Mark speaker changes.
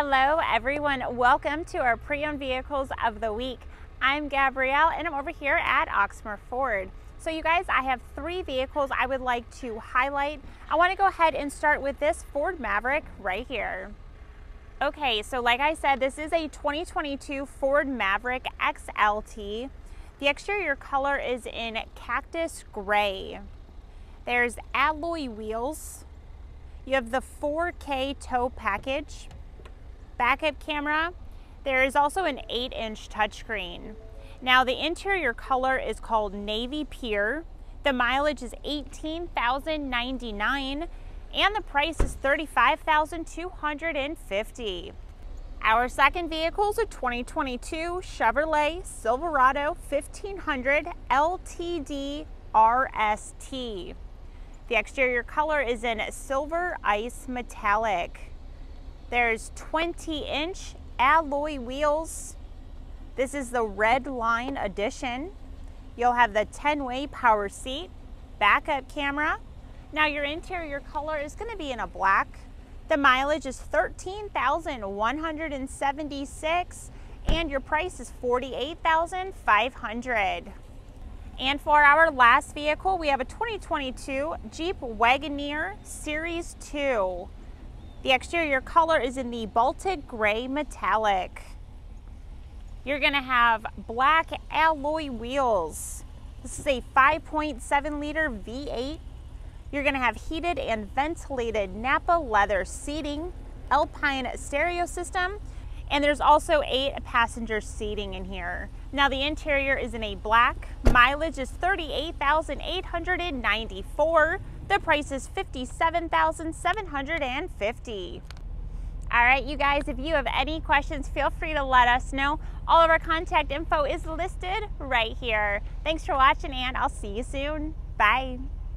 Speaker 1: Hello everyone, welcome to our pre-owned vehicles of the week. I'm Gabrielle and I'm over here at Oxmoor Ford. So you guys, I have three vehicles I would like to highlight. I wanna go ahead and start with this Ford Maverick right here. Okay, so like I said, this is a 2022 Ford Maverick XLT. The exterior color is in cactus gray. There's alloy wheels. You have the 4K tow package backup camera. There is also an 8 inch touchscreen. Now the interior color is called Navy Pier. The mileage is 18,099 and the price is 35,250. Our second vehicle is a 2022 Chevrolet Silverado 1500 LTD RST. The exterior color is in silver ice metallic. There's 20 inch alloy wheels. This is the red line edition. You'll have the 10 way power seat, backup camera. Now your interior color is gonna be in a black. The mileage is 13,176 and your price is 48,500. And for our last vehicle, we have a 2022 Jeep Wagoneer Series 2. The exterior color is in the Baltic Gray Metallic. You're gonna have black alloy wheels. This is a 5.7 liter V8. You're gonna have heated and ventilated Nappa leather seating, Alpine stereo system, and there's also eight passenger seating in here. Now the interior is in a black. Mileage is 38,894. The price is 57750 All right, you guys, if you have any questions, feel free to let us know. All of our contact info is listed right here. Thanks for watching, and I'll see you soon. Bye.